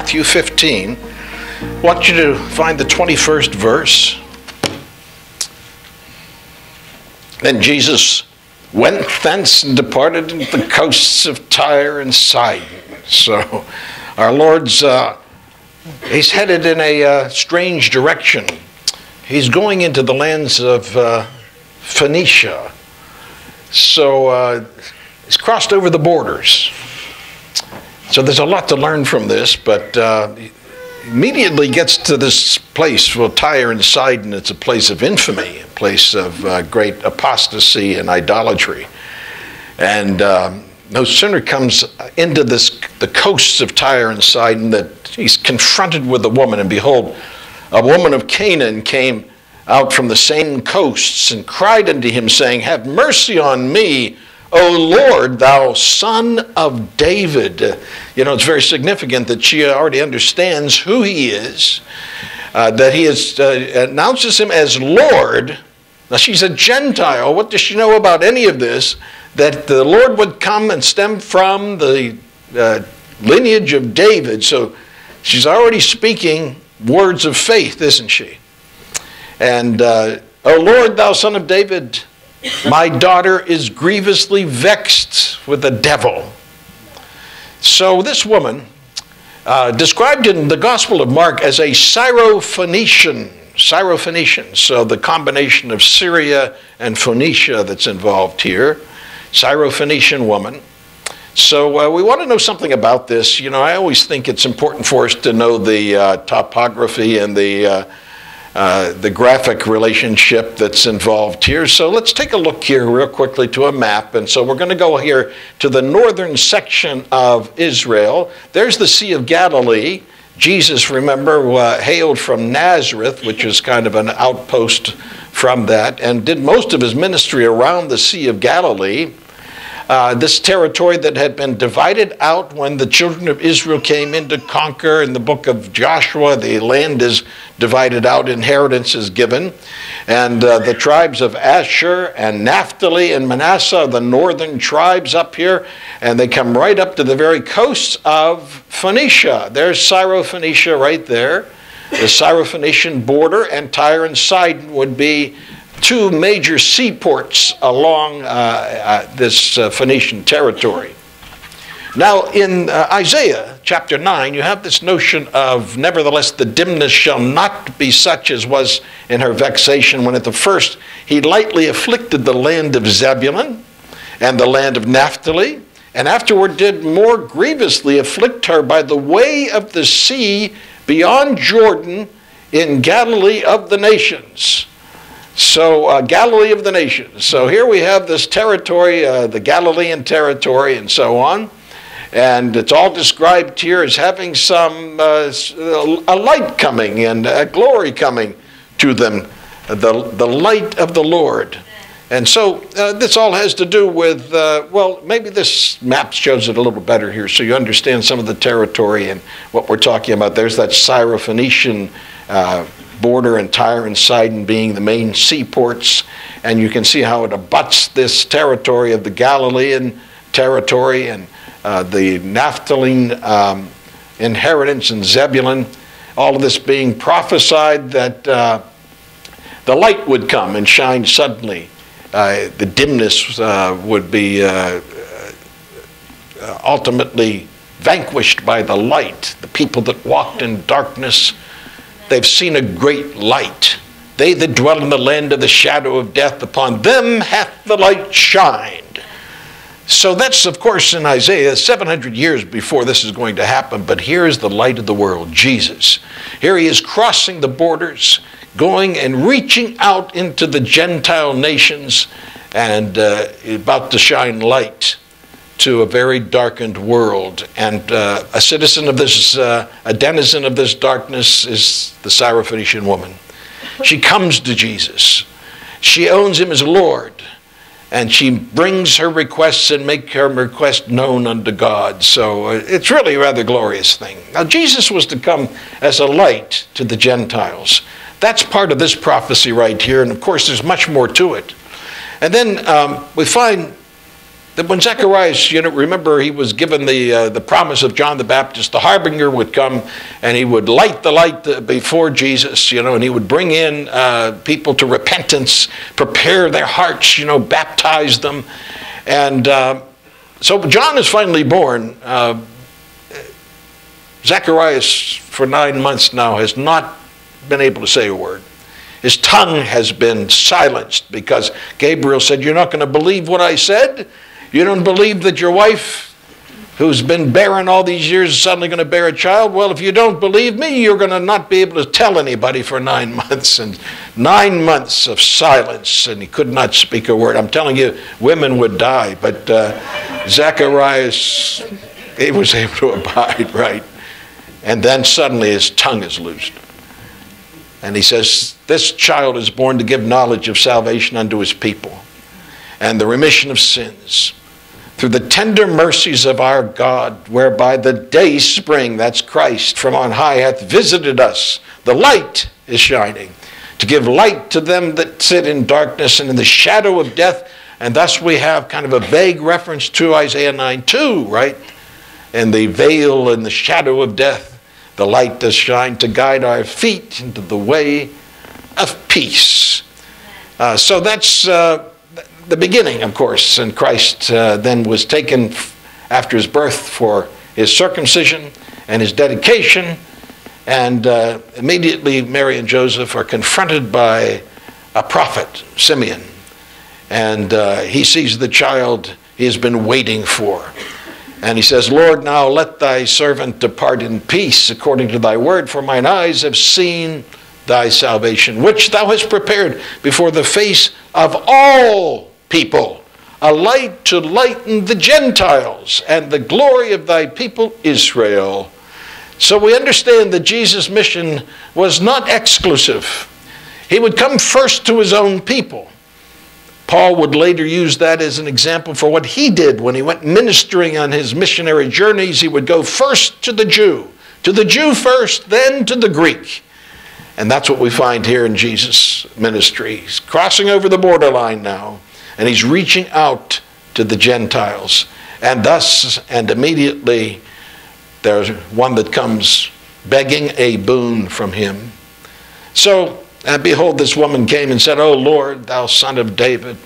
Matthew 15. I want you to find the 21st verse. Then Jesus went thence and departed into the coasts of Tyre and Sidon. So our Lord's, uh, he's headed in a uh, strange direction. He's going into the lands of uh, Phoenicia. So uh, he's crossed over the borders. So there's a lot to learn from this, but uh, immediately gets to this place, well, Tyre and Sidon, it's a place of infamy, a place of uh, great apostasy and idolatry. And um, no sooner comes into this, the coasts of Tyre and Sidon that he's confronted with a woman, and behold, a woman of Canaan came out from the same coasts and cried unto him, saying, Have mercy on me, O Lord, thou son of David. You know, it's very significant that she already understands who he is, uh, that he is, uh, announces him as Lord. Now, she's a Gentile. What does she know about any of this? That the Lord would come and stem from the uh, lineage of David. So she's already speaking words of faith, isn't she? And, uh, O Lord, thou son of David, my daughter is grievously vexed with the devil. So this woman, uh, described in the Gospel of Mark as a Syrophoenician, Syrophoenician, so the combination of Syria and Phoenicia that's involved here, Syrophoenician woman. So uh, we want to know something about this. You know, I always think it's important for us to know the uh, topography and the uh, the graphic relationship that's involved here. So let's take a look here real quickly to a map. And so we're going to go here to the northern section of Israel. There's the Sea of Galilee. Jesus, remember, uh, hailed from Nazareth, which is kind of an outpost from that, and did most of his ministry around the Sea of Galilee. Uh, this territory that had been divided out when the children of Israel came in to conquer. In the book of Joshua, the land is divided out, inheritance is given. And uh, the tribes of Asher and Naphtali and Manasseh, the northern tribes up here, and they come right up to the very coasts of Phoenicia. There's Syrophoenicia right there. The Syrophoenician border and Tyre and Sidon would be two major seaports along uh, uh, this uh, Phoenician territory. Now, in uh, Isaiah chapter 9, you have this notion of, nevertheless, the dimness shall not be such as was in her vexation when at the first he lightly afflicted the land of Zebulun and the land of Naphtali, and afterward did more grievously afflict her by the way of the sea beyond Jordan in Galilee of the nations. So, uh, Galilee of the nations. So, here we have this territory, uh, the Galilean territory, and so on. And it's all described here as having some, uh, a light coming and a glory coming to them, the, the light of the Lord. And so uh, this all has to do with, uh, well, maybe this map shows it a little better here so you understand some of the territory and what we're talking about. There's that Syrophoenician uh, border and Tyre and Sidon being the main seaports. And you can see how it abuts this territory of the Galilean territory and uh, the Naphtali um, inheritance and Zebulun. All of this being prophesied that uh, the light would come and shine suddenly. Uh, the dimness uh, would be uh, uh, ultimately vanquished by the light. The people that walked in darkness They've seen a great light. They that dwell in the land of the shadow of death, upon them hath the light shined. So that's, of course, in Isaiah, 700 years before this is going to happen. But here is the light of the world, Jesus. Here he is crossing the borders, going and reaching out into the Gentile nations and uh, about to shine light to a very darkened world. And uh, a citizen of this, uh, a denizen of this darkness is the Syrophoenician woman. She comes to Jesus. She owns him as Lord. And she brings her requests and make her request known unto God. So uh, it's really a rather glorious thing. Now, Jesus was to come as a light to the Gentiles. That's part of this prophecy right here. And of course, there's much more to it. And then um, we find that when Zacharias, you know, remember he was given the, uh, the promise of John the Baptist, the harbinger would come and he would light the light uh, before Jesus, you know, and he would bring in uh, people to repentance, prepare their hearts, you know, baptize them. And uh, so John is finally born. Uh, Zacharias, for nine months now, has not been able to say a word. His tongue has been silenced because Gabriel said, You're not going to believe what I said? You don't believe that your wife, who's been barren all these years, is suddenly going to bear a child? Well, if you don't believe me, you're going to not be able to tell anybody for nine months. And nine months of silence, and he could not speak a word. I'm telling you, women would die, but uh, Zacharias, he was able to abide, right? And then suddenly his tongue is loosed. And he says, This child is born to give knowledge of salvation unto his people and the remission of sins through the tender mercies of our God, whereby the day spring, that's Christ, from on high hath visited us. The light is shining to give light to them that sit in darkness and in the shadow of death. And thus we have kind of a vague reference to Isaiah 9 2, right? And the veil and the shadow of death, the light does shine to guide our feet into the way of peace. Uh, so that's. Uh, the beginning, of course, and Christ uh, then was taken after his birth for his circumcision and his dedication. And uh, immediately, Mary and Joseph are confronted by a prophet, Simeon. And uh, he sees the child he has been waiting for. And he says, Lord, now let thy servant depart in peace according to thy word, for mine eyes have seen thy salvation, which thou hast prepared before the face of all people, a light to lighten the Gentiles, and the glory of thy people Israel. So we understand that Jesus' mission was not exclusive. He would come first to his own people. Paul would later use that as an example for what he did when he went ministering on his missionary journeys. He would go first to the Jew, to the Jew first, then to the Greek. And that's what we find here in Jesus' ministry. He's crossing over the borderline now and he's reaching out to the Gentiles. And thus, and immediately, there's one that comes begging a boon from him. So, and behold, this woman came and said, O Lord, thou son of David,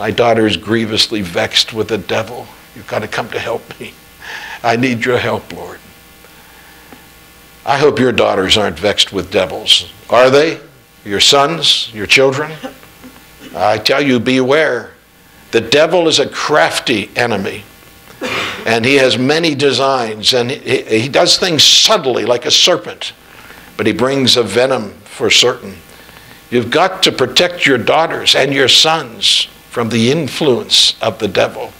my daughter is grievously vexed with the devil. You've got to come to help me. I need your help, Lord. I hope your daughters aren't vexed with devils. Are they? Your sons? Your children? I tell you, beware. The devil is a crafty enemy, and he has many designs, and he, he does things subtly like a serpent, but he brings a venom for certain. You've got to protect your daughters and your sons from the influence of the devil.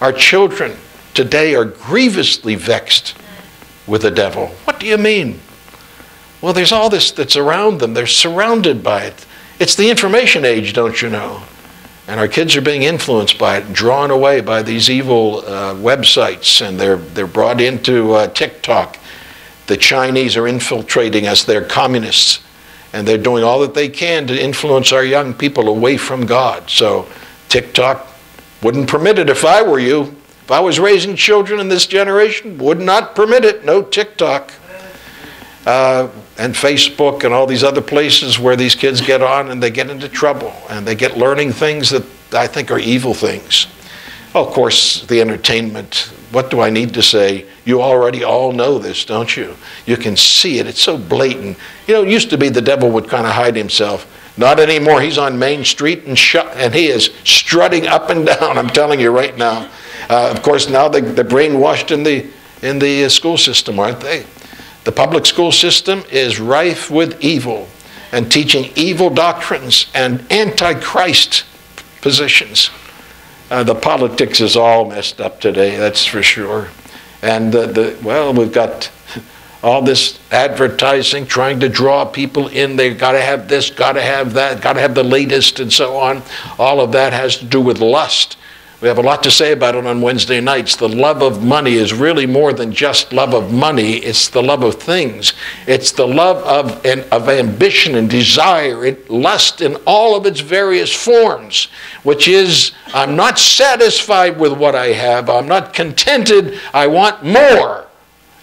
Our children today are grievously vexed with the devil. What do you mean? Well, there's all this that's around them. They're surrounded by it. It's the information age, don't you know? And our kids are being influenced by it, drawn away by these evil uh, websites, and they're, they're brought into uh, TikTok. The Chinese are infiltrating us, they're communists, and they're doing all that they can to influence our young people away from God. So, TikTok wouldn't permit it if I were you. If I was raising children in this generation, would not permit it. No TikTok. Uh, and Facebook and all these other places where these kids get on and they get into trouble and they get learning things that I think are evil things. of course, the entertainment. What do I need to say? You already all know this, don't you? You can see it. It's so blatant. You know, it used to be the devil would kind of hide himself. Not anymore. He's on Main Street and, sh- and he is strutting up and down. I'm telling you right now. Uh, of course, now they, they're brainwashed in the, in the uh, school system, aren't they? The public school system is rife with evil and teaching evil doctrines and antichrist positions. Uh, the politics is all messed up today, that's for sure. And the, the, well, we've got all this advertising trying to draw people in. They've got to have this, got to have that, got to have the latest, and so on. All of that has to do with lust, We have a lot to say about it on Wednesday nights. The love of money is really more than just love of money, it's the love of things. It's the love of, and, of ambition and desire, it, lust in all of its various forms, which is I'm not satisfied with what I have, I'm not contented, I want more.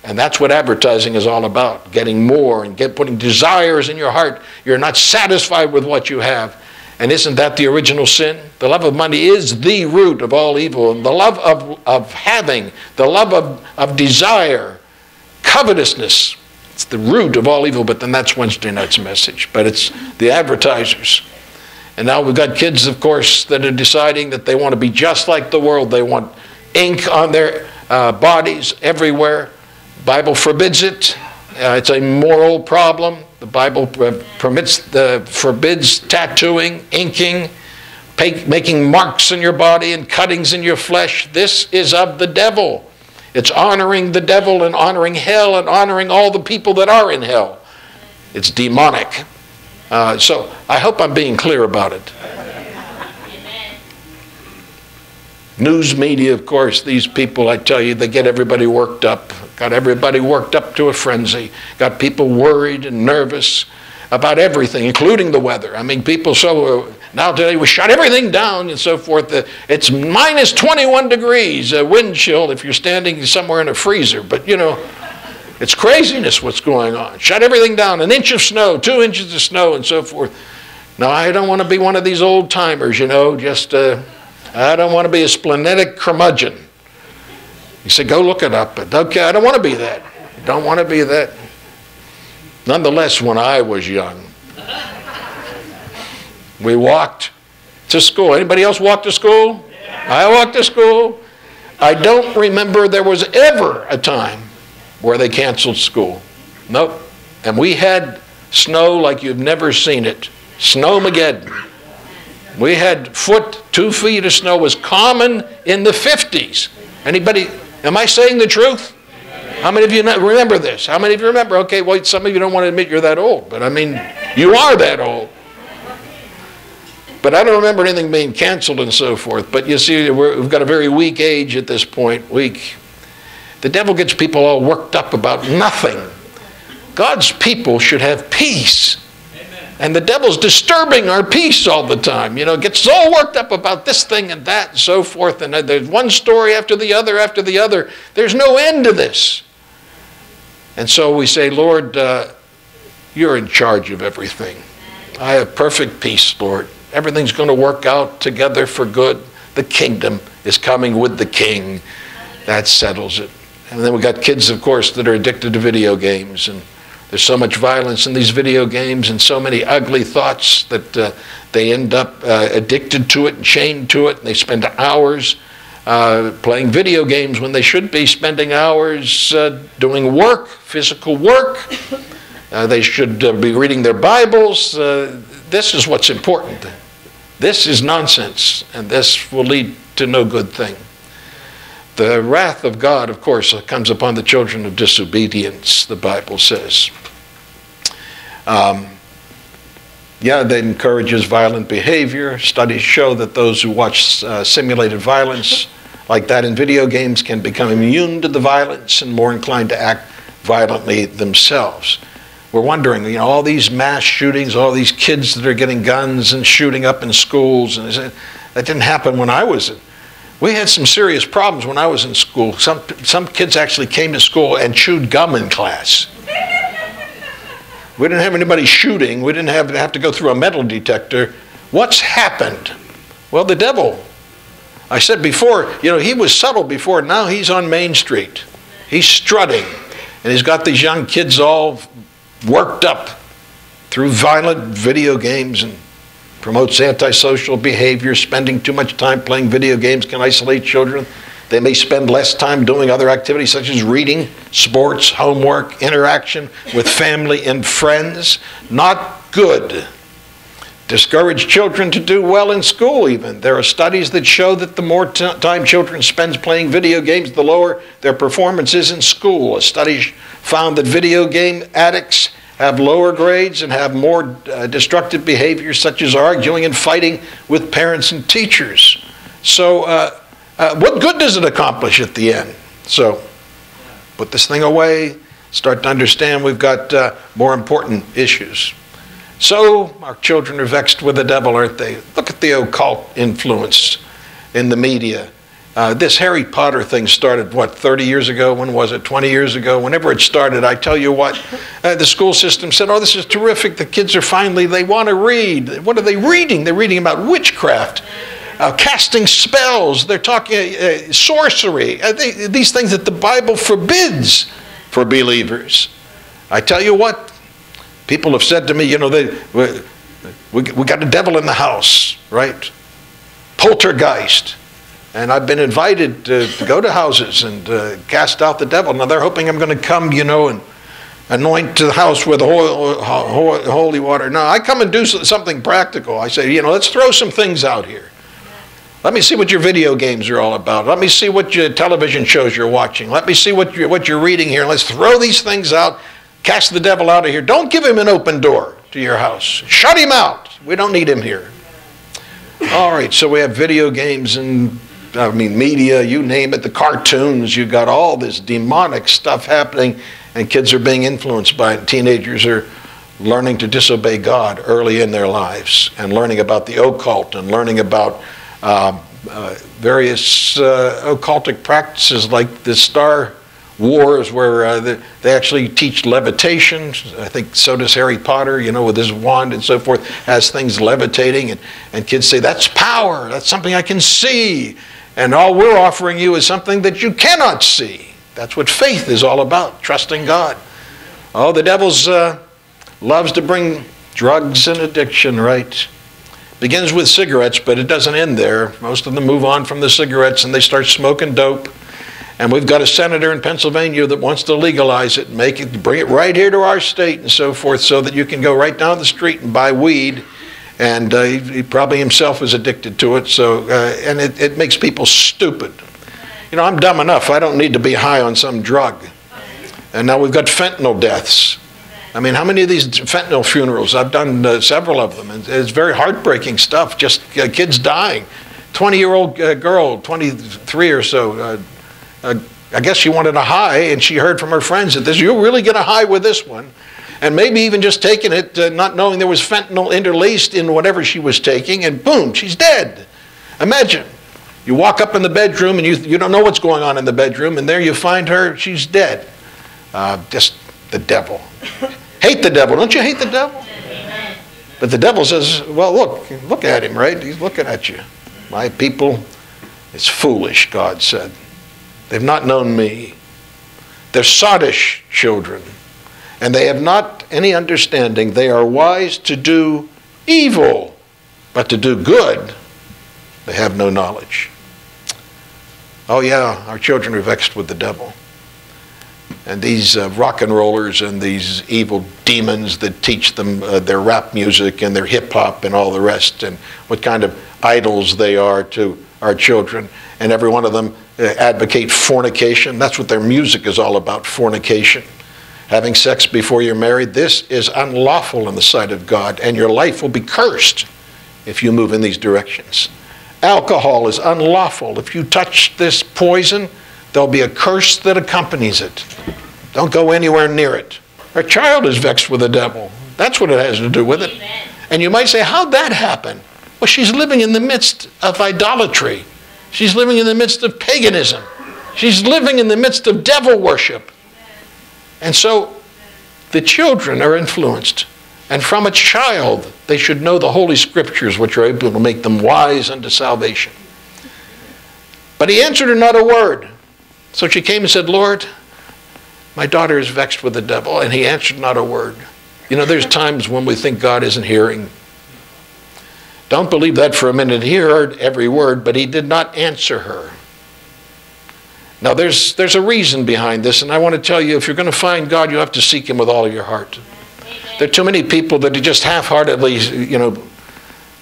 And that's what advertising is all about getting more and get, putting desires in your heart. You're not satisfied with what you have. And isn't that the original sin? The love of money is the root of all evil. And the love of, of having, the love of, of desire, covetousness, it's the root of all evil. But then that's Wednesday night's message. But it's the advertisers. And now we've got kids, of course, that are deciding that they want to be just like the world. They want ink on their uh, bodies everywhere. Bible forbids it. Uh, it's a moral problem. The Bible permits the forbids tattooing, inking, making marks in your body and cuttings in your flesh. This is of the devil. It's honoring the devil and honoring hell and honoring all the people that are in hell. It's demonic. Uh, so I hope I'm being clear about it. News media, of course, these people, I tell you, they get everybody worked up. Got everybody worked up to a frenzy. Got people worried and nervous about everything, including the weather. I mean, people so uh, now today we shut everything down and so forth. Uh, it's minus 21 degrees, uh, wind chill if you're standing somewhere in a freezer. But you know, it's craziness what's going on. Shut everything down. An inch of snow, two inches of snow, and so forth. Now, I don't want to be one of these old timers, you know, just, uh, I don't want to be a splenetic curmudgeon. He said, Go look it up. But okay, I don't want to be that. Don't want to be that. Nonetheless, when I was young, we walked to school. Anybody else walk to school? I walked to school. I don't remember there was ever a time where they canceled school. Nope. And we had snow like you've never seen it. Snowmageddon. We had foot, two feet of snow was common in the 50s. Anybody Am I saying the truth? How many of you remember this? How many of you remember? Okay, well, some of you don't want to admit you're that old, but I mean, you are that old. But I don't remember anything being canceled and so forth. But you see, we have got a very weak age at this point. Weak. The devil gets people all worked up about nothing. God's people should have peace. And the devil's disturbing our peace all the time. You know, gets all worked up about this thing and that and so forth. And there's one story after the other after the other. There's no end to this. And so we say, Lord, uh, you're in charge of everything. I have perfect peace, Lord. Everything's going to work out together for good. The kingdom is coming with the king. That settles it. And then we've got kids, of course, that are addicted to video games and there's so much violence in these video games and so many ugly thoughts that uh, they end up uh, addicted to it and chained to it, and they spend hours uh, playing video games when they should be spending hours uh, doing work, physical work. Uh, they should uh, be reading their Bibles. this is what's important. This is nonsense, and this will lead to no good thing. The wrath of God, of course, comes upon the children of disobedience, the Bible says. Um, yeah, that encourages violent behavior. Studies show that those who watch uh, simulated violence, like that in video games, can become immune to the violence and more inclined to act violently themselves. We're wondering, you know, all these mass shootings, all these kids that are getting guns and shooting up in schools, and that didn't happen when I was we had some serious problems when I was in school. Some, some kids actually came to school and chewed gum in class. We didn't have anybody shooting. We didn't have, to have to go through a metal detector. What's happened? Well, the devil. I said before, you know, he was subtle before. Now he's on Main Street. He's strutting. And he's got these young kids all worked up through violent video games and promotes antisocial behavior. Spending too much time playing video games can isolate children. They may spend less time doing other activities such as reading, sports, homework, interaction with family and friends. Not good. Discourage children to do well in school, even. There are studies that show that the more time children spend playing video games, the lower their performance is in school. A study found that video game addicts have lower grades and have more uh, destructive behaviors such as arguing and fighting with parents and teachers. So uh, uh, what good does it accomplish at the end? So, put this thing away, start to understand we've got uh, more important issues. So, our children are vexed with the devil, aren't they? Look at the occult influence in the media. Uh, this Harry Potter thing started, what, 30 years ago? When was it? 20 years ago? Whenever it started, I tell you what, uh, the school system said, oh, this is terrific. The kids are finally, they want to read. What are they reading? They're reading about witchcraft. Uh, casting spells, they're talking uh, uh, sorcery, uh, they, these things that the Bible forbids for believers. I tell you what, people have said to me, you know, they, we, we, we got a devil in the house, right? Poltergeist. And I've been invited to, to go to houses and uh, cast out the devil. Now they're hoping I'm going to come, you know, and anoint the house with holy water. No, I come and do something practical. I say, you know, let's throw some things out here. Let me see what your video games are all about. Let me see what your television shows you're watching. Let me see what you're, what you're reading here. Let's throw these things out, cast the devil out of here. Don't give him an open door to your house. Shut him out. We don't need him here. All right, so we have video games and I mean, media, you name it, the cartoons, you've got all this demonic stuff happening, and kids are being influenced by it. Teenagers are learning to disobey God early in their lives and learning about the occult and learning about uh, uh, various uh, occultic practices like the Star Wars, where uh, they, they actually teach levitation. I think so does Harry Potter, you know, with his wand and so forth, has things levitating, and, and kids say, That's power, that's something I can see. And all we're offering you is something that you cannot see. That's what faith is all about, trusting God. Oh, the devil's uh, loves to bring drugs and addiction, right? Begins with cigarettes, but it doesn't end there. Most of them move on from the cigarettes and they start smoking dope. And we've got a senator in Pennsylvania that wants to legalize it, make it, bring it right here to our state and so forth, so that you can go right down the street and buy weed and uh, he, he, probably himself is addicted to it. So, uh, and it, it makes people stupid. You know, I'm dumb enough. I don't need to be high on some drug. And now we've got fentanyl deaths. I mean, how many of these fentanyl funerals? I've done uh, several of them. And it's very heartbreaking stuff. Just uh, kids dying. 20 year old uh, girl, 23 or so. Uh, I guess she wanted a high, and she heard from her friends that this, you'll really get a high with this one and maybe even just taking it, uh, not knowing there was fentanyl interlaced in whatever she was taking, and boom, she's dead. Imagine. You walk up in the bedroom and you, you don't know what's going on in the bedroom, and there you find her, she's dead. Uh, just the devil. hate the devil. Don't you hate the devil? But the devil says, well, look, look at him, right? He's looking at you. My people, it's foolish, God said. They've not known me. They're sottish children and they have not any understanding. They are wise to do evil, but to do good, they have no knowledge. Oh, yeah, our children are vexed with the devil. And these uh, rock and rollers and these evil demons that teach them uh, their rap music and their hip hop and all the rest, and what kind of idols they are to our children. And every one of them uh, advocate fornication. That's what their music is all about fornication having sex before you're married, this is unlawful in the sight of God, and your life will be cursed if you move in these directions. Alcohol is unlawful. If you touch this poison, there'll be a curse that accompanies it. Don't go anywhere near it. Our child is vexed with the devil. That's what it has to do with it. And you might say, How'd that happen? Well, she's living in the midst of idolatry. She's living in the midst of paganism. She's living in the midst of devil worship. And so the children are influenced. And from a child, they should know the Holy Scriptures, which are able to make them wise unto salvation. But he answered her not a word. So she came and said, Lord, my daughter is vexed with the devil. And he answered not a word. You know, there's times when we think God isn't hearing. Don't believe that for a minute. He heard every word, but he did not answer her. Now, there's, there's a reason behind this, and I want to tell you if you're going to find God, you have to seek Him with all of your heart. There are too many people that are just half heartedly, you know,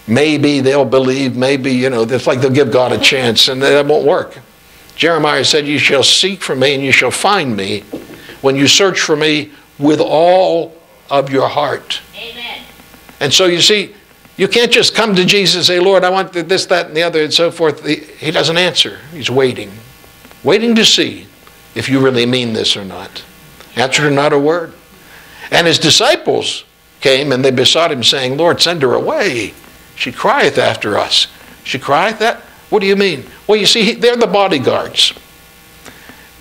maybe they'll believe, maybe, you know, it's like they'll give God a chance, and that won't work. Jeremiah said, You shall seek for me, and you shall find me when you search for me with all of your heart. Amen. And so you see, You can't just come to Jesus and say, Lord, I want this, that, and the other, and so forth. He doesn't answer. He's waiting, waiting to see if you really mean this or not. Answered not a word. And his disciples came and they besought him, saying, Lord, send her away. She crieth after us. She crieth that? What do you mean? Well, you see, they're the bodyguards.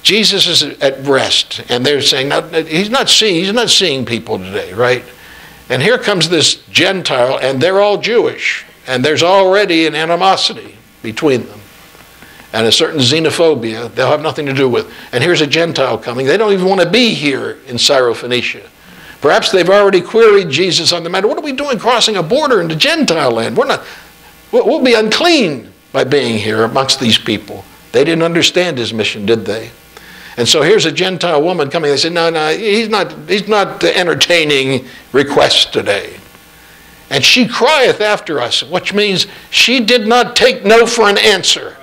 Jesus is at rest, and they're saying, he's not seeing, he's not seeing people today, right? And here comes this Gentile, and they're all Jewish, and there's already an animosity between them and a certain xenophobia they'll have nothing to do with. And here's a Gentile coming. They don't even want to be here in Syrophoenicia. Perhaps they've already queried Jesus on the matter. What are we doing crossing a border into Gentile land? We're not, we'll be unclean by being here amongst these people. They didn't understand his mission, did they? And so here's a Gentile woman coming. They said, No, no, he's not, he's not entertaining requests today. And she crieth after us, which means she did not take no for an answer.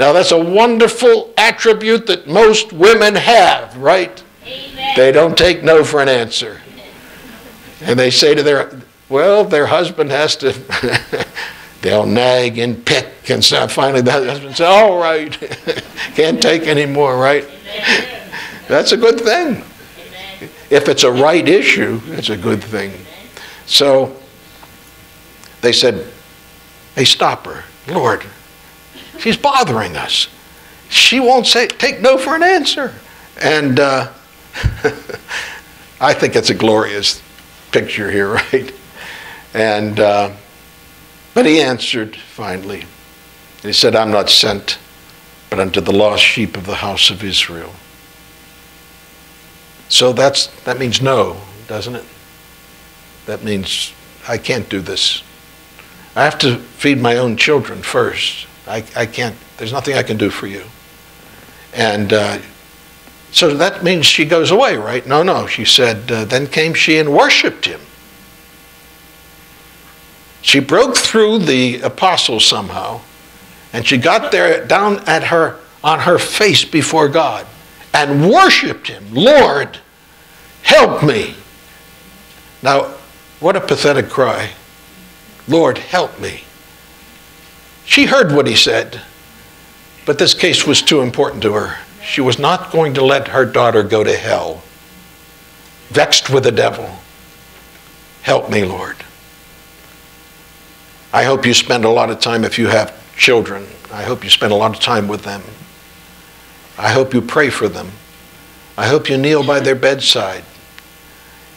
Now, that's a wonderful attribute that most women have, right? Amen. They don't take no for an answer. And they say to their, well, their husband has to, they'll nag and pick and so finally the husband says, all right, can't take anymore, right? That's a good thing. If it's a right issue, it's a good thing. So they said, hey, stop her. Lord, she's bothering us. She won't say, take no for an answer. And uh, I think it's a glorious picture here, right? And, uh, but he answered finally. He said, I'm not sent, but unto the lost sheep of the house of Israel. So that's, that means no, doesn't it? That means I can't do this. I have to feed my own children first. I, I can't, there's nothing I can do for you. And uh, so that means she goes away, right? No, no. She said, uh, then came she and worshiped him. She broke through the apostles somehow, and she got there down at her on her face before God and worshiped him. Lord, help me. Now, what a pathetic cry. Lord, help me. She heard what he said, but this case was too important to her. She was not going to let her daughter go to hell, vexed with the devil. Help me, Lord. I hope you spend a lot of time, if you have children, I hope you spend a lot of time with them. I hope you pray for them. I hope you kneel by their bedside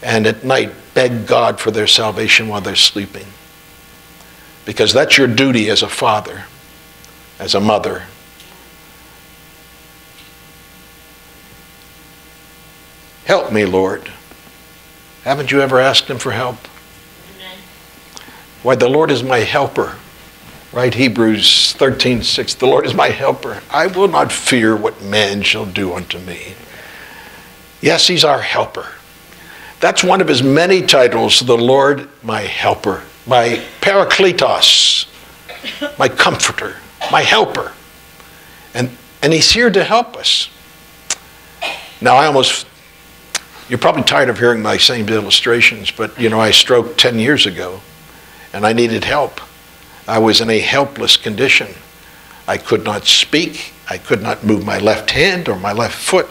and at night beg God for their salvation while they're sleeping. Because that's your duty as a father, as a mother, Help me, Lord. Haven't you ever asked Him for help? Amen. Why, the Lord is my helper. Right? Hebrews 13, 6. The Lord is my helper. I will not fear what man shall do unto me. Yes, He's our helper. That's one of His many titles, the Lord, my helper, my parakletos, my comforter, my helper. And, and He's here to help us. Now, I almost you're probably tired of hearing my same illustrations, but you know, I stroked 10 years ago and I needed help. I was in a helpless condition. I could not speak. I could not move my left hand or my left foot.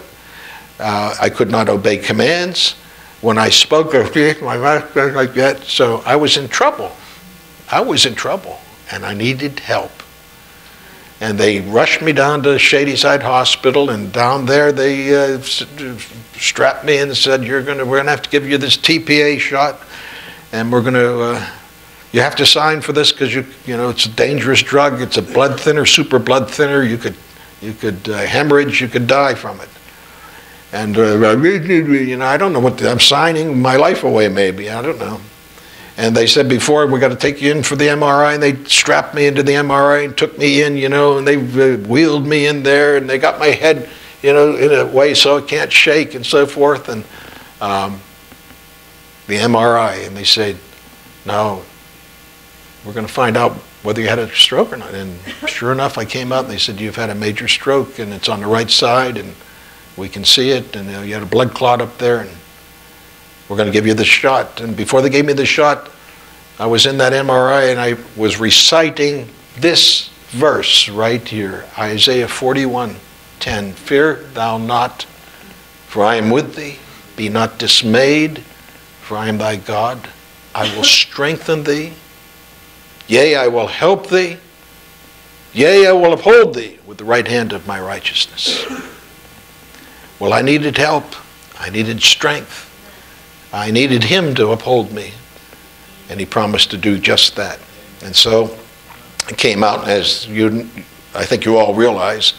Uh, I could not obey commands. When I spoke, my mouth like that. So I was in trouble. I was in trouble and I needed help and they rushed me down to Shadyside Hospital, and down there they uh, strapped me in and said, "You're to, we're going to have to give you this TPA shot, and we're going to, uh, you have to sign for this because you, you know, it's a dangerous drug. It's a blood thinner, super blood thinner. You could, you could uh, hemorrhage. You could die from it." And uh, you know, I don't know what the, I'm signing my life away. Maybe I don't know. And they said before, we got to take you in for the MRI. And they strapped me into the MRI and took me in, you know, and they uh, wheeled me in there and they got my head, you know, in a way so it can't shake and so forth. And um, the MRI, and they said, no, we're going to find out whether you had a stroke or not. And sure enough, I came out and they said, you've had a major stroke and it's on the right side and we can see it. And you, know, you had a blood clot up there. And we're going to give you the shot. And before they gave me the shot, I was in that MRI and I was reciting this verse right here Isaiah 41 10. Fear thou not, for I am with thee. Be not dismayed, for I am thy God. I will strengthen thee. Yea, I will help thee. Yea, I will uphold thee with the right hand of my righteousness. Well, I needed help. I needed strength. I needed him to uphold me. And he promised to do just that. And so it came out, as you, I think you all realize,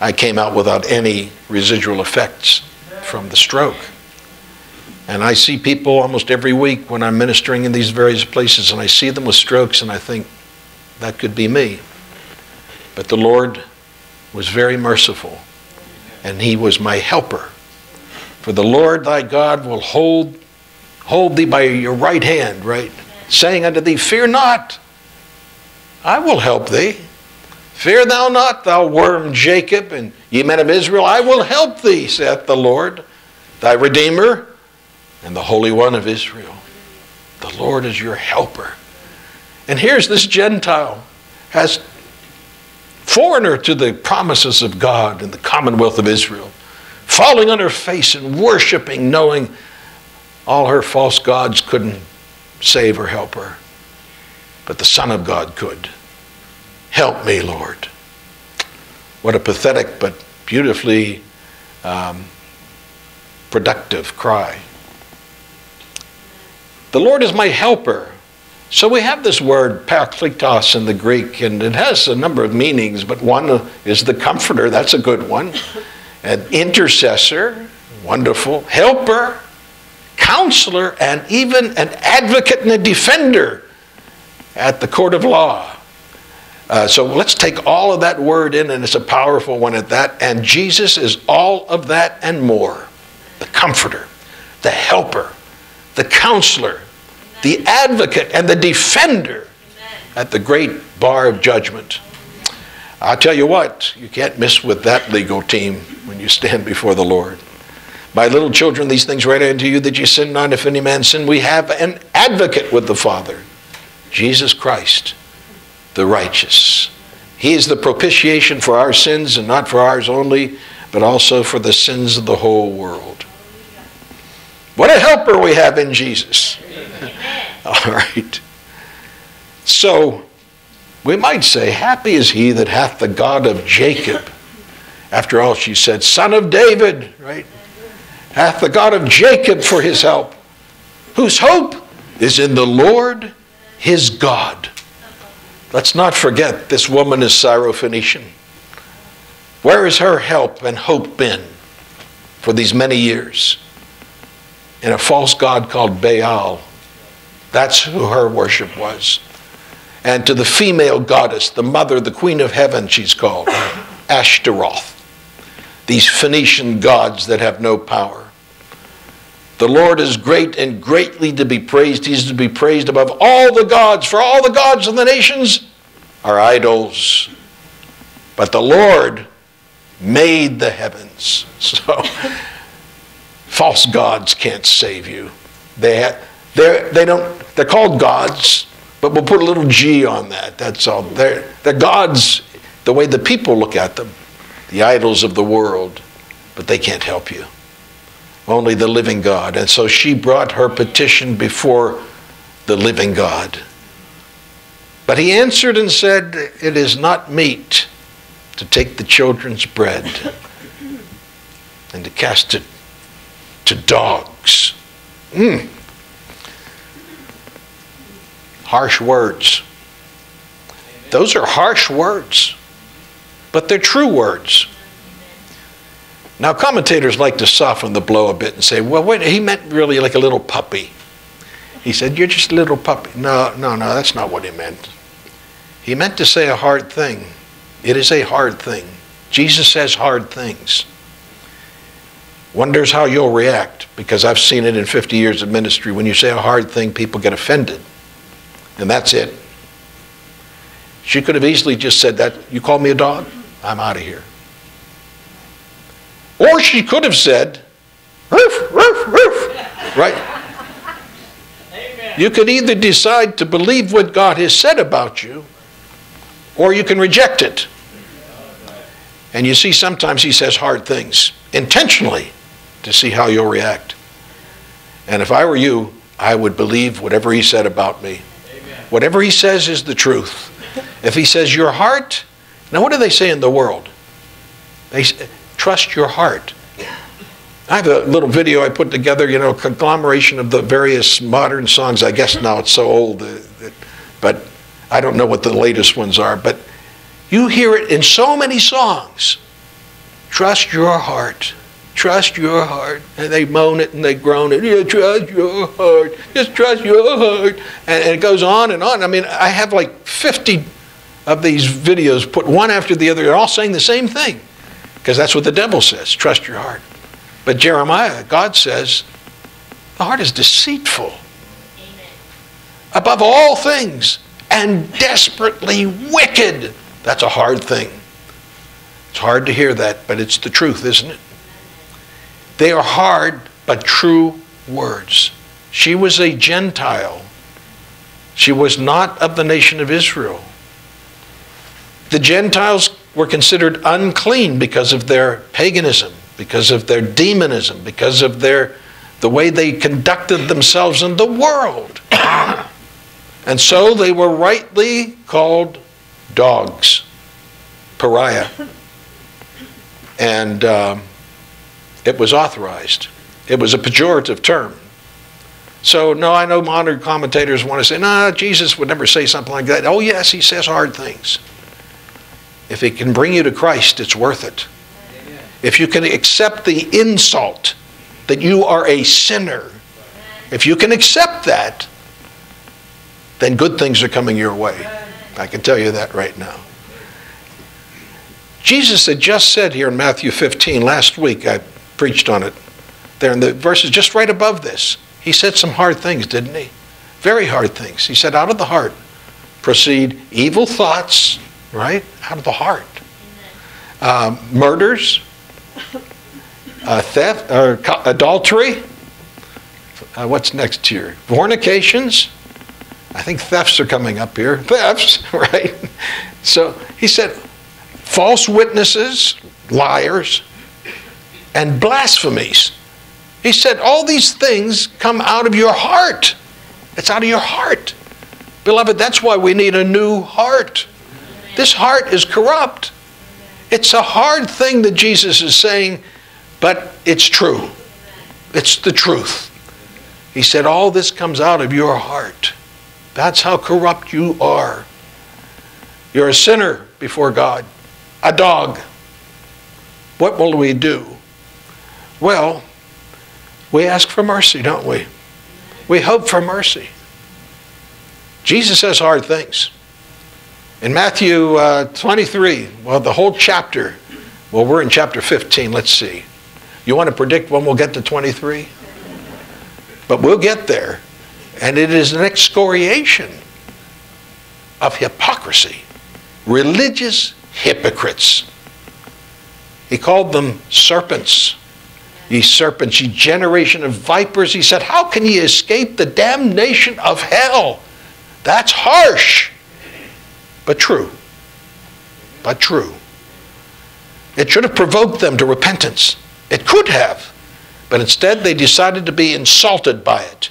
I came out without any residual effects from the stroke. And I see people almost every week when I'm ministering in these various places, and I see them with strokes, and I think, that could be me. But the Lord was very merciful, and He was my helper. For the Lord thy God will hold, hold thee by your right hand, right? Saying unto thee, Fear not, I will help thee. Fear thou not, thou worm Jacob, and ye men of Israel, I will help thee, saith the Lord, thy Redeemer, and the Holy One of Israel. The Lord is your helper. And here's this Gentile, has foreigner to the promises of God and the commonwealth of Israel, falling on her face and worshiping, knowing all her false gods couldn't save or help her. But the Son of God could. Help me, Lord. What a pathetic but beautifully um, productive cry. The Lord is my helper. So we have this word parakletos in the Greek, and it has a number of meanings, but one is the comforter, that's a good one. An intercessor, wonderful, helper, counselor, and even an advocate and a defender at the court of law. Uh, so let's take all of that word in, and it's a powerful one at that. And Jesus is all of that and more the comforter, the helper, the counselor, the advocate, and the defender at the great bar of judgment. I'll tell you what, you can't miss with that legal team when you stand before the Lord. My little children, these things write unto you that you sin not. If any man sin, we have an advocate with the Father, Jesus Christ the righteous. He is the propitiation for our sins, and not for ours only, but also for the sins of the whole world. What a helper we have in Jesus. All right. So, we might say, Happy is he that hath the God of Jacob. After all, she said, Son of David, right? Hath the God of Jacob for his help, whose hope is in the Lord his God. Let's not forget this woman is Syrophoenician. Where has her help and hope been for these many years? In a false god called Baal. That's who her worship was. And to the female goddess, the mother, the queen of heaven, she's called, Ashtaroth. These Phoenician gods that have no power. The Lord is great and greatly to be praised. He's to be praised above all the gods, for all the gods of the nations are idols. But the Lord made the heavens. So false gods can't save you. They, they're, they don't, they're called gods, but we'll put a little G on that. That's all. They're, they're gods the way the people look at them, the idols of the world, but they can't help you only the living God. And so she brought her petition before the living God. But he answered and said, It is not meet to take the children's bread and to cast it to dogs. Mm. Harsh words. Those are harsh words, but they're true words. Now, commentators like to soften the blow a bit and say, well, wait, he meant really like a little puppy. He said, You're just a little puppy. No, no, no, that's not what he meant. He meant to say a hard thing. It is a hard thing. Jesus says hard things. Wonders how you'll react because I've seen it in 50 years of ministry. When you say a hard thing, people get offended. And that's it. She could have easily just said that. You call me a dog? I'm out of here. Or she could have said, roof, roof, roof. Right? Amen. You could either decide to believe what God has said about you, or you can reject it. And you see, sometimes He says hard things intentionally to see how you'll react. And if I were you, I would believe whatever He said about me. Whatever He says is the truth. If He says your heart, now what do they say in the world? They say, trust your heart. I have a little video I put together, you know, a conglomeration of the various modern songs. I guess now it's so old, but I don't know what the latest ones are. But you hear it in so many songs. Trust your heart. Trust your heart. And they moan it and they groan it. Yeah, trust your heart. Just trust your heart. And, and it goes on and on. I mean, I have like 50 of these videos put one after the other. They're all saying the same thing. Because that's what the devil says. Trust your heart. But Jeremiah, God says, the heart is deceitful Amen. above all things and desperately wicked. That's a hard thing. It's hard to hear that, but it's the truth, isn't it? They are hard but true words. She was a Gentile. She was not of the nation of Israel. The Gentiles were considered unclean because of their paganism because of their demonism, because of their the way they conducted themselves in the world. and so they were rightly called dogs, pariah. And um, it was authorized. It was a pejorative term. So, no, I know modern commentators want to say, no, nah, Jesus would never say something like that. Oh, yes, he says hard things. If it can bring you to Christ, it's worth it if you can accept the insult that you are a sinner, if you can accept that, then good things are coming your way. I can tell you that right now. Jesus had just said here in Matthew 15, last week I preached on it, there in the verses just right above this. He said some hard things, didn't he? Very hard things. He said, out of the heart proceed evil thoughts, right? Out of the heart. Uh, murders, uh, theft or adultery. Uh, what's next here? Fornications. I think thefts are coming up here. Thefts, right? So he said, false witnesses, liars, and blasphemies. He said, all these things come out of your heart. It's out of your heart. Beloved, that's why we need a new heart. This heart is corrupt. It's a hard thing that Jesus is saying, but it's true. It's the truth. He said, All this comes out of your heart. That's how corrupt you are. You're a sinner before God, a dog. What will we do? Well, we ask for mercy, don't we? We hope for mercy. Jesus says hard things. In Matthew uh, 23, well, the whole chapter, well, we're in chapter 15. Let's see. You want to predict when we'll get to 23? But we'll get there. And it is an excoriation of hypocrisy, religious hypocrites. He called them serpents. Ye serpents, ye generation of vipers. He said, How can ye escape the damnation of hell? That's harsh but true. But true. It should have provoked them to repentance. It could have. But instead, they decided to be insulted by it.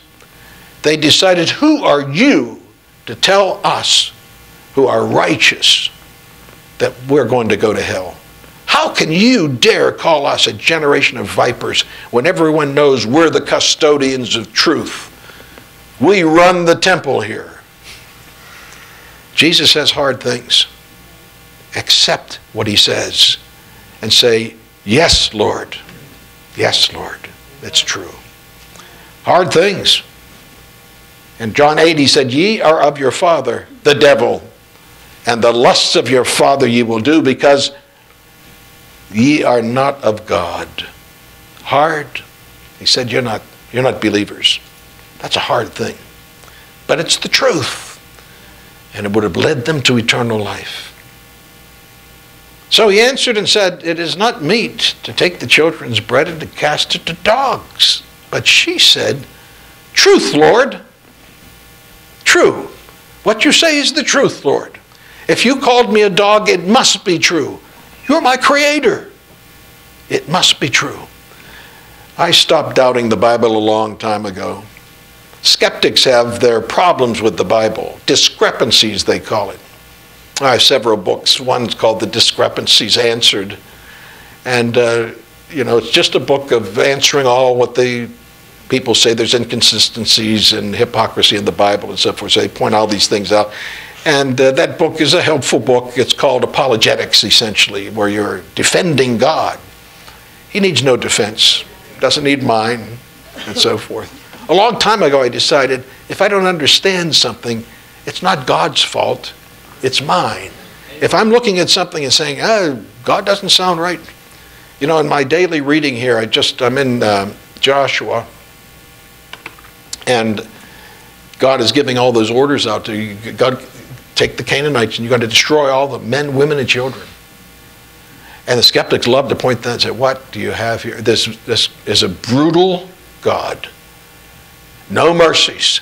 They decided, Who are you to tell us who are righteous that we're going to go to hell? How can you dare call us a generation of vipers when everyone knows we're the custodians of truth? We run the temple here. Jesus says hard things. Accept what he says and say, Yes, Lord. Yes, Lord. That's true. Hard things. In John 8, he said, Ye are of your father, the devil, and the lusts of your father ye will do, because ye are not of God. Hard. He said, You're not, you're not believers. That's a hard thing. But it's the truth and it would have led them to eternal life. So he answered and said, It is not meet to take the children's bread and to cast it to dogs. But she said, Truth, Lord. True. What you say is the truth, Lord. If you called me a dog, it must be true. You're my creator. It must be true. I stopped doubting the Bible a long time ago. Skeptics have their problems with the Bible, discrepancies, they call it. I have several books. One's called The Discrepancies Answered. And, uh, you know, it's just a book of answering all what the people say there's inconsistencies and hypocrisy in the Bible and so forth. So they point all these things out. And uh, that book is a helpful book. It's called Apologetics, essentially, where you're defending God. He needs no defense, doesn't need mine, and so forth. A long time ago, I decided if I don't understand something, it's not God's fault, it's mine. If I'm looking at something and saying, oh, God doesn't sound right. You know, in my daily reading here, I just, I'm in uh, Joshua, and God is giving all those orders out to you. God, take the Canaanites and you're going to destroy all the men, women, and children. And the skeptics love to point that and say, What do you have here? This, this is a brutal God. No mercies.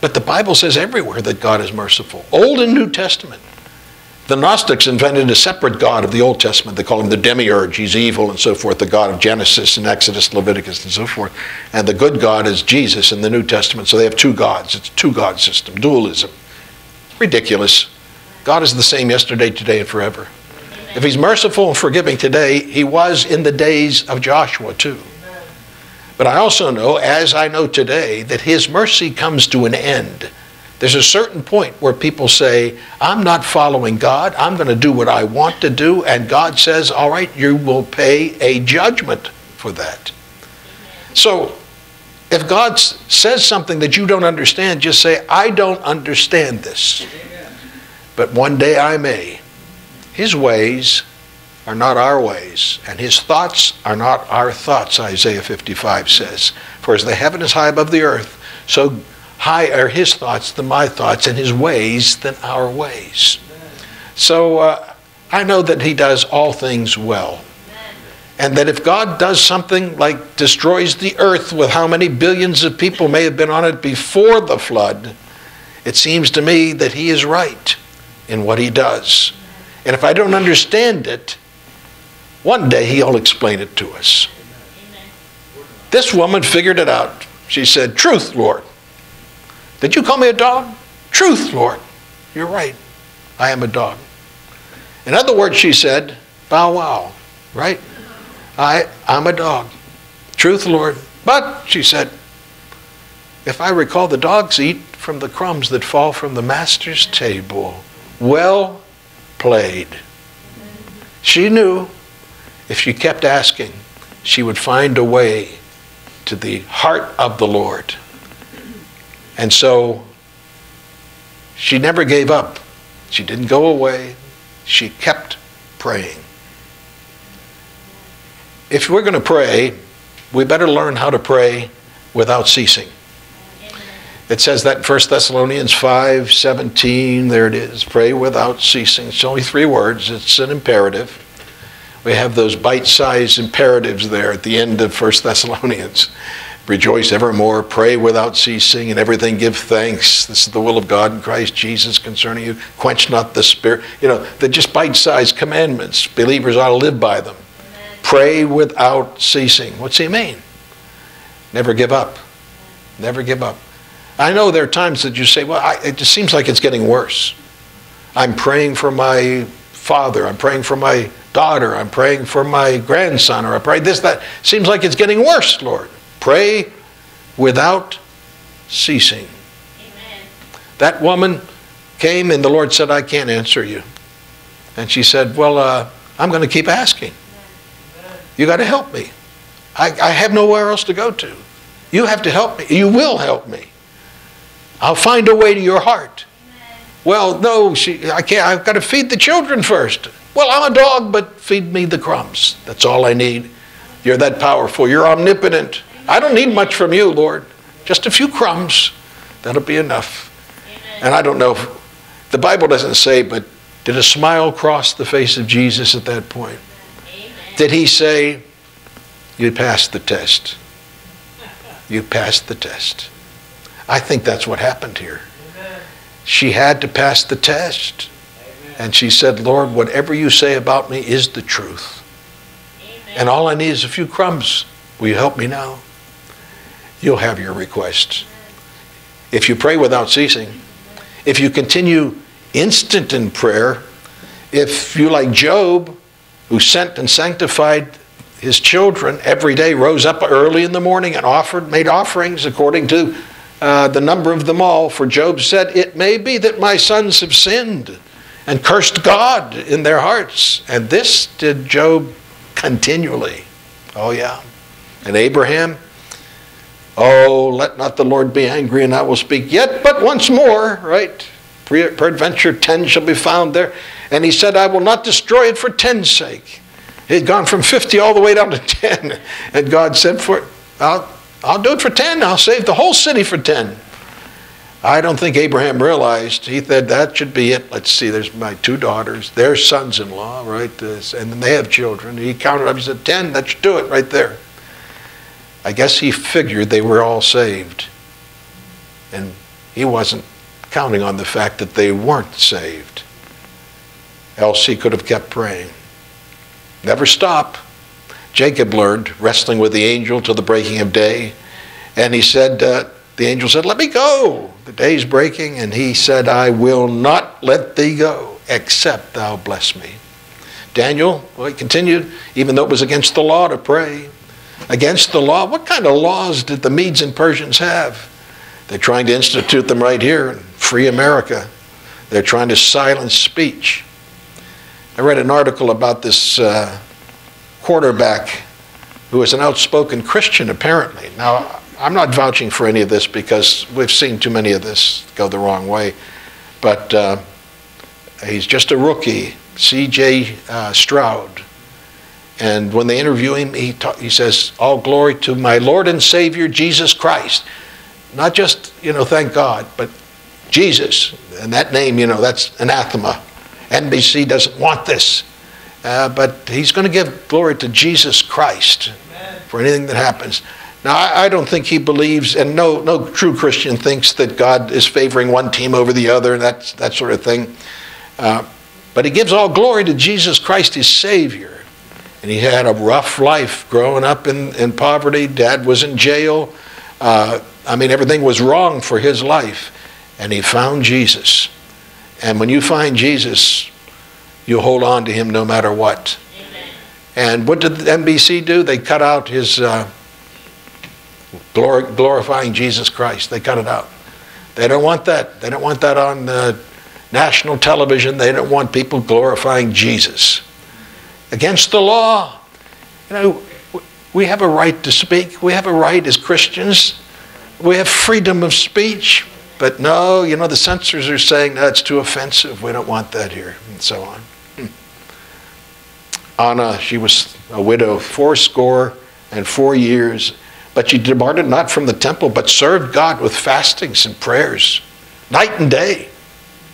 But, the Bible says everywhere that God is merciful, Old and New Testament. The Gnostics invented a separate God of the Old Testament. They call him the demiurge. He's evil and so forth, the God of Genesis and Exodus, Leviticus, and so forth. And the good God is Jesus in the New Testament. So they have two gods. It's a two God system, dualism. Ridiculous. God is the same yesterday, today, and forever. If he's merciful and forgiving today, he was in the days of Joshua too. But I also know, as I know today, that his mercy comes to an end. There's a certain point where people say, I'm not following God. I'm going to do what I want to do. And God says, All right, you will pay a judgment for that. So if God says something that you don't understand, just say, I don't understand this. But one day I may. His ways are not our ways, and his thoughts are not our thoughts, Isaiah 55 says. For as the heaven is high above the earth, so high are his thoughts than my thoughts, and his ways than our ways. So uh, I know that he does all things well. And that if God does something like destroys the earth with how many billions of people may have been on it before the flood, it seems to me that he is right in what he does. And if I don't understand it, one day he'll explain it to us. This woman figured it out. She said, Truth, Lord. Did you call me a dog? Truth, Lord. You're right. I am a dog. In other words, she said, bow wow, right? I, I'm a dog. Truth, Lord. But, she said, if I recall, the dogs eat from the crumbs that fall from the master's table. Well played. She knew if she kept asking, she would find a way to the heart of the Lord. And so she never gave up. She didn't go away. She kept praying. If we're going to pray, we better learn how to pray without ceasing. It says that in 1 Thessalonians 5 17. There it is. Pray without ceasing. It's only three words, it's an imperative. We have those bite sized imperatives there at the end of 1 Thessalonians. Rejoice evermore, pray without ceasing, and everything give thanks. This is the will of God in Christ Jesus concerning you. Quench not the spirit. You know, they're just bite sized commandments. Believers ought to live by them. Pray without ceasing. What's he mean? Never give up. Never give up. I know there are times that you say, well, I, it just seems like it's getting worse. I'm praying for my father. I'm praying for my daughter. I'm praying for my grandson. Or I pray this, that. Seems like it's getting worse, Lord. Pray without ceasing. Amen. That woman came and the Lord said, I can't answer you. And she said, Well, uh, I'm going to keep asking. You got to help me. I, I have nowhere else to go to. You have to help me. You will help me. I'll find a way to your heart. Well, no, she, I can't. I've got to feed the children first. Well, I'm a dog, but feed me the crumbs. That's all I need. You're that powerful. You're omnipotent. I don't need much from you, Lord. Just a few crumbs. That'll be enough. And I don't know, the Bible doesn't say, but did a smile cross the face of Jesus at that point? Amen. Did he say, You passed the test? You passed the test. I think that's what happened here. she had to pass the test. And she said, Lord, whatever you say about me is the truth. And all I need is a few crumbs. Will you help me now? You'll have your requests. If you pray without ceasing, if you continue instant in prayer, if you, like Job, who sent and sanctified his children every day, rose up early in the morning and offered, made offerings according to uh, the number of them all. For Job said, It may be that my sons have sinned and cursed God in their hearts. And this did Job continually. Oh, yeah. And Abraham, oh, let not the Lord be angry, and I will speak yet but once more, right? Peradventure, ten shall be found there. And he said, I will not destroy it for ten's sake. He had gone from 50 all the way down to 10. And God said, for, I'll, I'll do it for 10. I'll save the whole city for 10. I don't think Abraham realized. He said, that should be it. Let's see, there's my two daughters, their sons in law, right? And then they have children. He counted up, he said, 10, that should do it right there. I guess he figured they were all saved. And he wasn't counting on the fact that they weren't saved. Else he could have kept praying. Never stop. Jacob learned, wrestling with the angel till the breaking of day. And he said, uh, the angel said, Let me go. The day's breaking. And he said, I will not let thee go, except thou bless me. Daniel, well, he continued, even though it was against the law to pray. Against the law? What kind of laws did the Medes and Persians have? They're trying to institute them right here in free America. They're trying to silence speech. I read an article about this uh, quarterback who was an outspoken Christian, apparently. Now, I'm not vouching for any of this because we've seen too many of this go the wrong way. But uh, he's just a rookie, C.J. Uh, Stroud. And when they interview him, he, ta- he says, All glory to my Lord and Savior, Jesus Christ. Not just, you know, thank God, but Jesus. And that name, you know, that's anathema. NBC doesn't want this. Uh, but he's going to give glory to Jesus Christ for anything that happens. Now, I, I, don't think he believes, and no, no true Christian thinks that God is favoring one team over the other and that, that sort of thing. Uh, but he gives all glory to Jesus Christ, his Savior. And he had a rough life growing up in, in poverty. Dad was in jail. Uh, I mean, everything was wrong for his life. And he found Jesus. And when you find Jesus, you hold on to him no matter what. Amen. And what did the NBC do? They cut out his uh, glor- glorifying Jesus Christ. They cut it out. They don't want that. They don't want that on uh, national television. They don't want people glorifying Jesus. Against the law. You know, we have a right to speak. We have a right as Christians. We have freedom of speech. But no, you know, the censors are saying that's too offensive. We don't want that here, and so on. Hmm. Anna, she was a widow, four score and four years, but she departed not from the temple, but served God with fastings and prayers, night and day.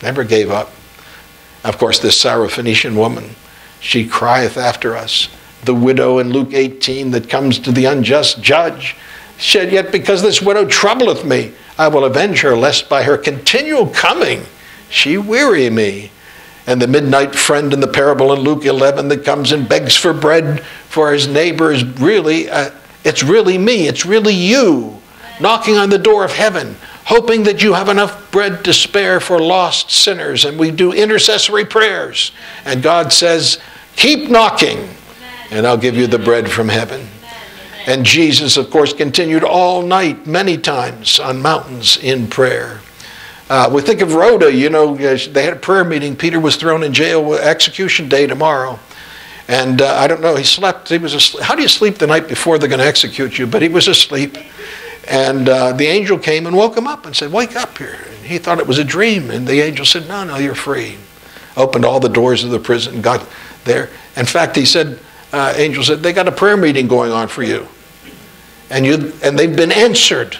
Never gave up. Of course, this Syrophoenician woman, she crieth after us. The widow in Luke 18 that comes to the unjust judge, said, Yet because this widow troubleth me, I will avenge her, lest by her continual coming she weary me. And the midnight friend in the parable in Luke 11 that comes and begs for bread for his neighbor is really, uh, it's really me, it's really you, knocking on the door of heaven, hoping that you have enough bread to spare for lost sinners. And we do intercessory prayers. And God says, Keep knocking, and I'll give you the bread from heaven. And Jesus, of course, continued all night, many times, on mountains in prayer. Uh, we think of Rhoda, you know, they had a prayer meeting. Peter was thrown in jail, with execution day tomorrow. And uh, I don't know, he slept, he was asleep. How do you sleep the night before they're going to execute you? But he was asleep. And uh, the angel came and woke him up and said, Wake up here. And he thought it was a dream. And the angel said, No, no, you're free. Opened all the doors of the prison, got there. In fact, he said, uh, angel said, they got a prayer meeting going on for you. And, you, and they've been answered.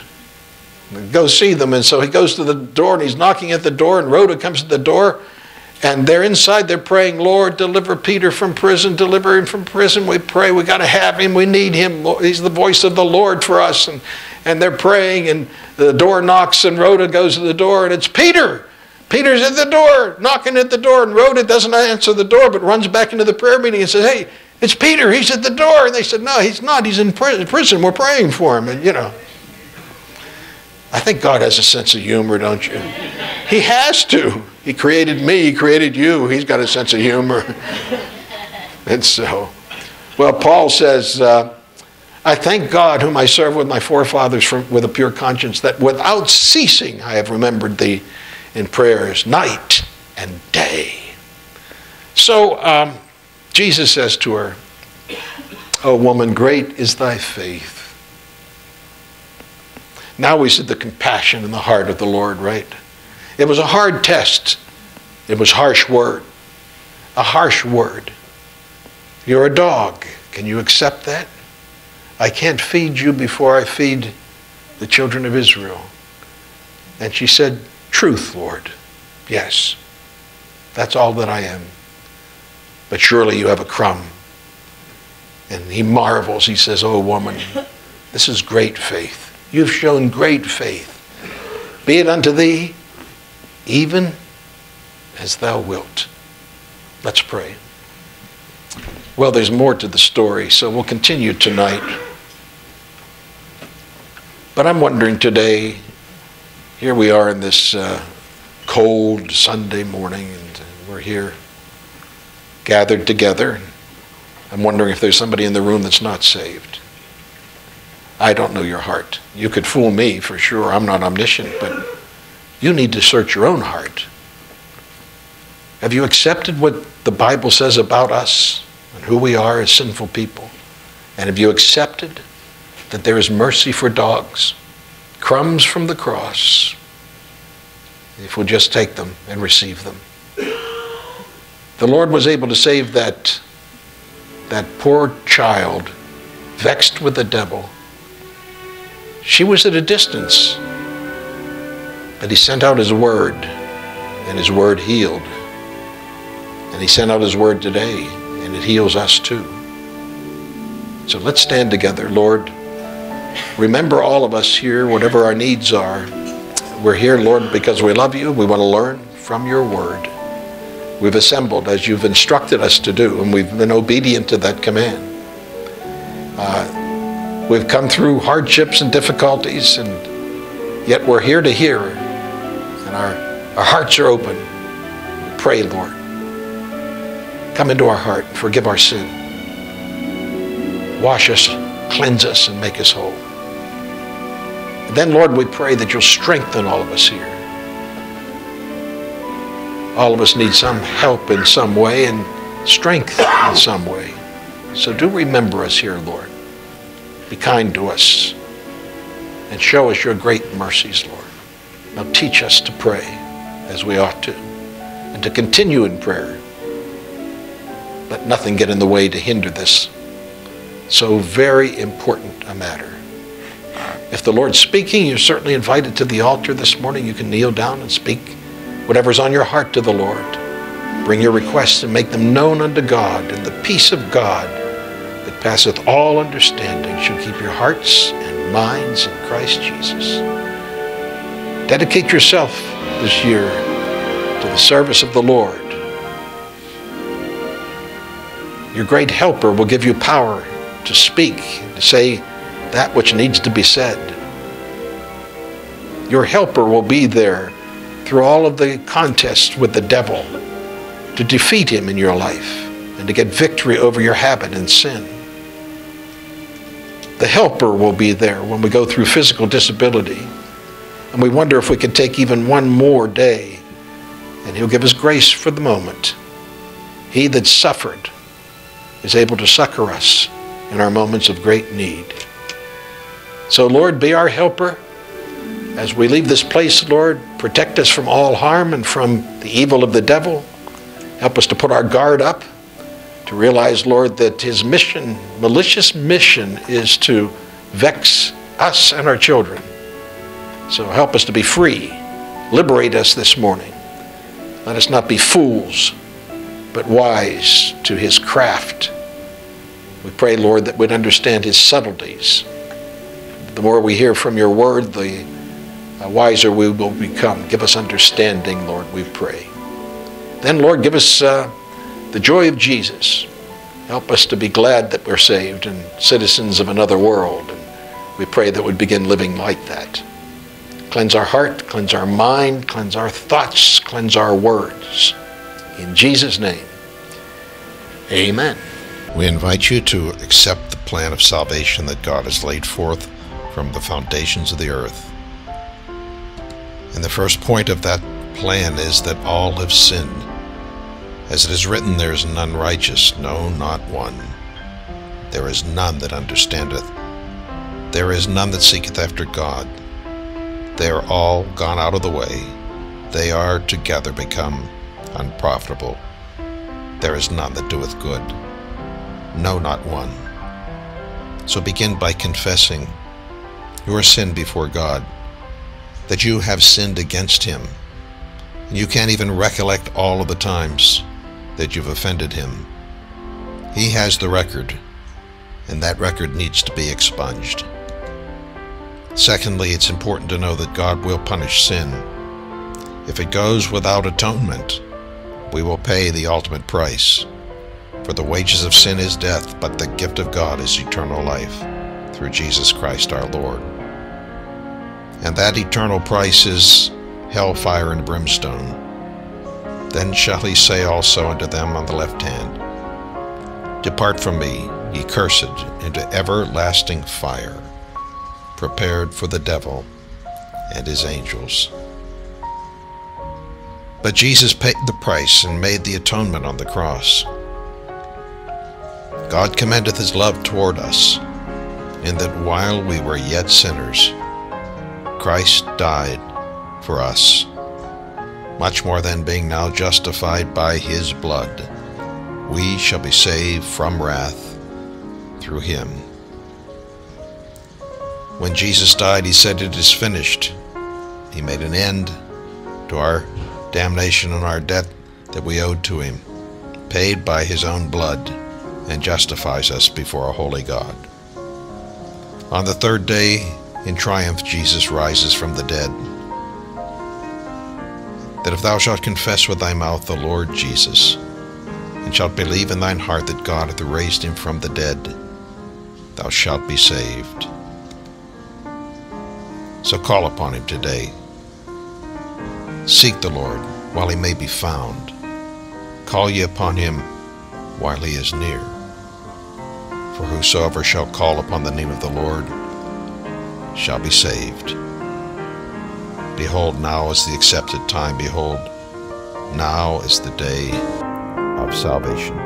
Go see them. And so he goes to the door and he's knocking at the door, and Rhoda comes to the door. And they're inside, they're praying, Lord, deliver Peter from prison, deliver him from prison. We pray, we got to have him, we need him. He's the voice of the Lord for us. And, and they're praying, and the door knocks, and Rhoda goes to the door, and it's Peter. Peter's at the door, knocking at the door, and Rhoda doesn't answer the door, but runs back into the prayer meeting and says, Hey, it's Peter, he's at the door. And they said, No, he's not, he's in prison, we're praying for him. And, you know, I think God has a sense of humor, don't you? He has to. He created me, He created you, He's got a sense of humor. and so, well, Paul says, uh, I thank God, whom I serve with my forefathers from, with a pure conscience, that without ceasing I have remembered thee in prayers night and day. So um, Jesus says to her, O woman, great is thy faith. Now we see the compassion in the heart of the Lord, right? It was a hard test. It was harsh word. A harsh word. You're a dog. Can you accept that? I can't feed you before I feed the children of Israel. And she said, Truth, Lord. Yes. That's all that I am. But surely you have a crumb. And he marvels. He says, Oh, woman, this is great faith. You've shown great faith. Be it unto thee even as thou wilt. Let's pray. Well, there's more to the story, so we'll continue tonight. But I'm wondering today, here we are in this uh, cold Sunday morning, and we're here gathered together. I'm wondering if there's somebody in the room that's not saved. I don't know your heart. You could fool me for sure. I'm not omniscient, but you need to search your own heart. Have you accepted what the Bible says about us and who we are as sinful people? And have you accepted that there is mercy for dogs, crumbs from the cross, if we'll just take them and receive them? The Lord was able to save that, that poor child vexed with the devil. She was at a distance, but He sent out His word, and His word healed. And He sent out His word today, and it heals us too. So let's stand together, Lord. Remember all of us here, whatever our needs are. We're here, Lord, because we love you. We want to learn from your word. We've assembled as you've instructed us to do, and we've been obedient to that command. Uh, we've come through hardships and difficulties, and yet we're here to hear, and our, our hearts are open. We pray, Lord. Come into our heart forgive our sin. Wash us, cleanse us, and make us whole. And then, Lord, we pray that you'll strengthen all of us here all of us need some help in some way and strength in some way. So do remember us here, Lord. Be kind to us and show us your great mercies, Lord. Now teach us to pray as we ought to and to continue in prayer. Let nothing get in the way to hinder this so very important a matter. If the Lord's speaking, you're certainly invited to the altar this morning. You can kneel down and speak whatever's on your heart to the Lord. Bring your requests and make them known unto God, and the peace of God that passeth all understanding shall keep your hearts and minds in Christ Jesus. Dedicate yourself this year to the service of the Lord. Your great helper will give you power to speak, and to say that which needs to be said. Your helper will be there through all of the contests with the devil to defeat him in your life and to get victory over your habit and sin. The helper will be there when we go through physical disability and we wonder if we could take even one more day and he'll give us grace for the moment. He that suffered is able to succor us in our moments of great need. So, Lord, be our helper as we leave this place, Lord, protect us from all harm and from the evil of the devil. Help us to put our guard up, to realize, Lord, that his mission, malicious mission, is to vex us and our children. So help us to be free. Liberate us this morning. Let us not be fools, but wise to his craft. We pray, Lord, that we'd understand his subtleties. The more we hear from your word, the uh, wiser we will become. Give us understanding, Lord, we pray. Then, Lord, give us uh, the joy of Jesus. Help us to be glad that we're saved and citizens of another world. And we pray that we'd begin living like that. Cleanse our heart, cleanse our mind, cleanse our thoughts, cleanse our words. In Jesus' name, amen. We invite you to accept the plan of salvation that God has laid forth from the foundations of the earth. And the first point of that plan is that all have sinned. As it is written, there is none righteous, no, not one. There is none that understandeth. There is none that seeketh after God. They are all gone out of the way. They are together become unprofitable. There is none that doeth good. No, not one. So begin by confessing your sin before God, that you have sinned against Him. And you can't even recollect all of the times that you've offended Him. He has the record, and that record needs to be expunged. Secondly, it's important to know that God will punish sin. If it goes without atonement, we will pay the ultimate price. For the wages of sin is death, but the gift of God is eternal life through Jesus Christ our Lord. And that eternal price is hellfire and brimstone. Then shall he say also unto them on the left hand, Depart from me, ye cursed, into everlasting fire prepared for the devil and his angels. But Jesus paid the price and made the atonement on the cross. God commendeth his love toward us, in that while we were yet sinners, Christ died for us. Much more than being now justified by his blood, we shall be saved from wrath through him. When Jesus died, he said, It is finished. He made an end to our damnation and our debt that we owed to him, paid by his own blood, and justifies us before a holy God. On the third day, in triumph, Jesus rises from the dead. That if thou shalt confess with thy mouth the Lord Jesus, and shalt believe in thine heart that God hath raised him from the dead, thou shalt be saved. So call upon him today. Seek the Lord while he may be found. Call ye upon him while he is near. For whosoever shall call upon the name of the Lord shall be saved. Behold, now is the accepted time. Behold, now is the day of salvation.